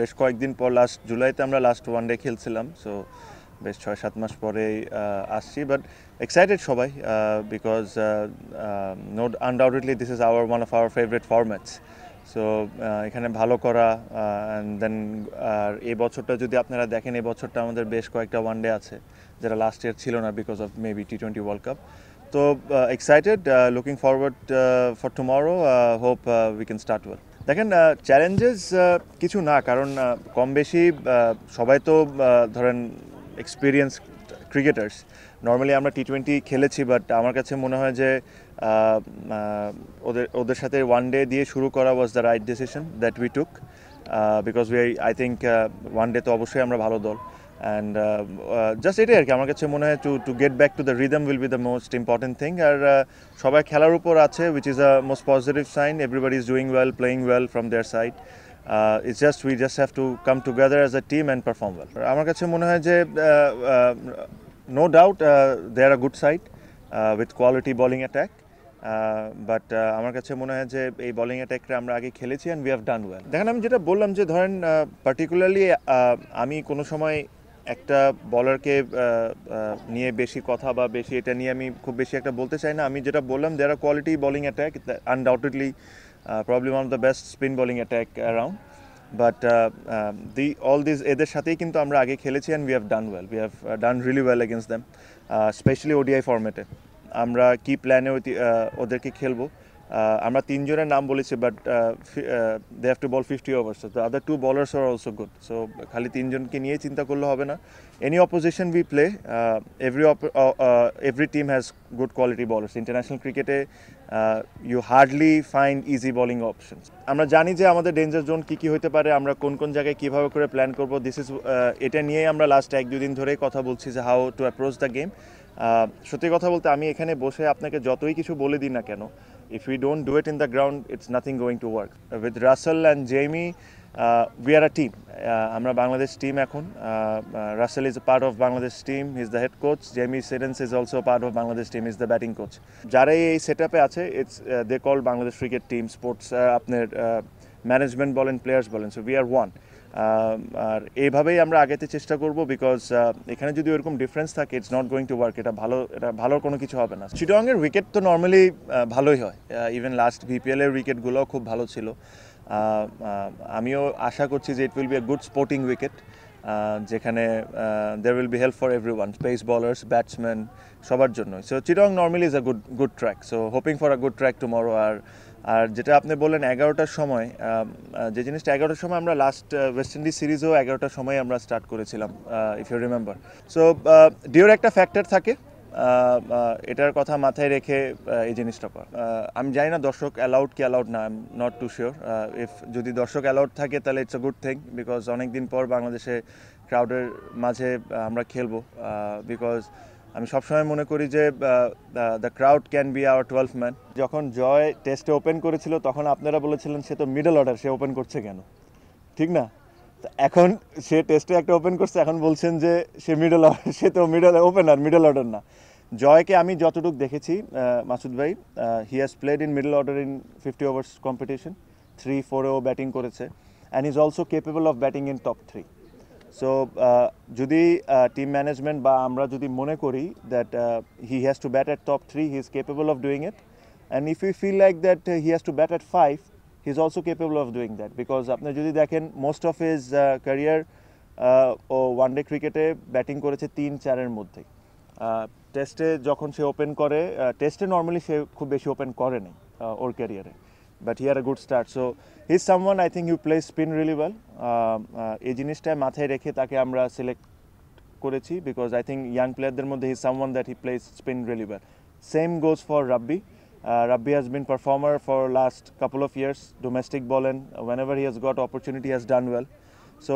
বেশ কয়েকদিন পর লাস্ট জুলাইতে আমরা লাস্ট ওয়ান ডে খেলছিলাম সো বেশ ছয় সাত মাস পরেই আসছি বাট এক্সাইটেড সবাই because no undoubtedly this is our one of our favourite formats so এখানে ভালো করা অ্যান্ড দেন আর এই বছরটা যদি আপনারা দেখেন, এই বছরটা আমাদের বেশ কয়েকটা ওয়ান ডে আছে, যেটা লাস্ট ইয়ার ছিল না because of maybe T twenty World Cup তো excited looking forward for tomorrow hope we can start well দেখেন চ্যালেঞ্জেস কিছু না, কারণ কম বেশি সবাই তো ধরেন এক্সপিরিয়েন্স ক্রিকেটার্স নর্মালি আমরা টি টোয়েন্টি খেলেছি বাট আমার কাছে মনে হয় যে ওদের ওদের সাথে ওয়ান ডে দিয়ে শুরু করা was the right decision that we took because we I think one day তো অবশ্যই আমরা ভালো দল। অ্যান্ড জাস্ট এটাই আর কি। আমার কাছে মনে হয় to to get back to the rhythm will be the most important thing R uh, সবাই খেলার উপর আছে which is a most positive sign everybody is doing well playing well from their side it's just we just have to come together as a team and perform well আমার কাছে মনে হয় যে no doubt they are a good side with quality bowling attack but আমার কাছে মনে হয় যে এই বোলিং অ্যাটাকটা আমরা আগে খেলেছি and we have done well দেখেন আমি যেটা বললাম যে ধরেন পার্টিকুলারলি আমি কোনো সময় একটা বলারকে নিয়ে বেশি কথা বা বেশি এটা নিয়ে আমি খুব বেশি একটা বলতে চাই না। আমি যেটা বললাম there are quality bowling attack undoubtedly problem on the best spin bowling attack around but the all this এদের সাথেই কিন্তু আমরা আগে খেলেছি and we have done well we have done really well against them specially ODI ফরম্যাটে আমরা কি প্ল্যানে ওদেরকে খেলব? আমরা তিনজনের নাম বলেছি but they have to bowl fifty overs the other two bowlers are also good so খালি তিনজনকে নিয়ে চিন্তা করলে হবে না। Any opposition we play every every team has good quality bowlers international ক্রিকেটে you hardly find easy bowling options আমরা জানি যে আমাদের ডেঞ্জার জোন কী কী হতে পারে, আমরা কোন কোন জায়গায় কীভাবে করে প্ল্যান করব দিস ইজ এটা নিয়েই আমরা লাস্ট এক দুদিন ধরেই কথা বলছি যে how to approach the game সত্যি কথা বলতে আমি এখানে বসে আপনাকে যতই কিছু বলে দিই না কেন if we don't do it in the ground it's nothing going to work. Uh, with Russell and Jamie uh, we are a team. Uh, আমরা বাংলাদেশ টিম এখন। Russell is part of Bangladesh team is the head coach Jamie Siddons is also part of Bangladesh team is the batting coach যারাই এই set আছে it's they call Bangladesh cricket team sports আপনার management বলেন players বলেন। So we are one আর এইভাবেই আমরা আগেতে চেষ্টা করব বিকজ এখানে যদি ওরকম ডিফারেন্স থাকে it's not going to work এটা ভালো এটা ভালো কোনো কিছু হবে না। চিটংয়ের উইকেট তো নর্মালি ভালোই হয়। ইভেন লাস্ট বিপিএল এর উইকেটগুলোও খুব ভালো ছিল। আহ, আমিও আশা করছি যে it will be a good sporting wicket যেখানে there will be help for everyone space bowlers batsman সবার জন্য so Chittagong normally is a good good track so hoping for a good track tomorrow আর আর যেটা আপনি বললেন এগারোটার সময় যে জিনিসটা এগারোটার সময় আমরা লাস্ট ওয়েস্ট ইন্ডিজ সিরিজও এগারোটার সময় আমরা স্টার্ট করেছিলাম ইফ ইউ রিমেম্বার সো ডিওর একটা ফ্যাক্টর থাকে এটার কথা মাথায় রেখে এই জিনিসটা কর। আমি জানি না দর্শক অ্যালাউড কি অ্যালাউড না I am not too sure if যদি দর্শক অ্যালাউড থাকে তাহলে it's a good thing because অনেক দিন পর বাংলাদেশে ক্রাউডের মাঝে আমরা খেলব বিকজ আমি সবসময় মনে করি যে the crowd can be our twelve man যখন জয় টেস্টে ওপেন করেছিল, তখন আপনারা বলেছিলেন সে তো মিডল অর্ডার সে ওপেন করছে কেন? ঠিক না? এখন সে টেস্টে একটা ওপেন করছে, এখন বলছেন যে, সে মিডল অর্ডার সে তো মিডল ওপেনার মিডল অর্ডার না। জয়কে আমি যতটুকু দেখেছি মাসুদ ভাই he has played in middle order in fifty overs competition three ফোরেও batting করেছে and is also capable of batting in top three so যদি টিম ম্যানেজমেন্ট বা আমরা যদি মনে করি that he has to bat at top three he is capable of doing it and if you feel like that he has to bat at five he is also capable of doing that because আপনি যদি দেখেন most of his career ও one day ক্রিকেটে batting করেছে তিন চারের মধ্যেই টেস্টে যখন সে ওপেন করে টেস্টে নর্মালি সে খুব বেশি ওপেন করেনি uh, ওর ক্যারিয়ারে but he are a good start so he is someone I think you play spin really well এই জিনিসটা মাথায় রেখে তাকে আমরা সিলেক্ট করেছি বিকজ আই থিঙ্ক ইয়াং প্লেয়ারদের মধ্যে he someone that he plays spin really well same goes for Rabbi Rabbi has been performer for last couple of years domestic বলেন whenever he has got opportunity has done well so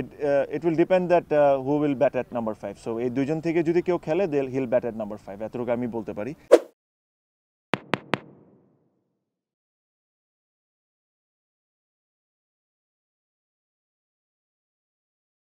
it it will depend that who will bat at number five so এই দুজন থেকে যদি কেউ খেলে they'll he'll bat at number five এতটুকু আমি বলতে পারি।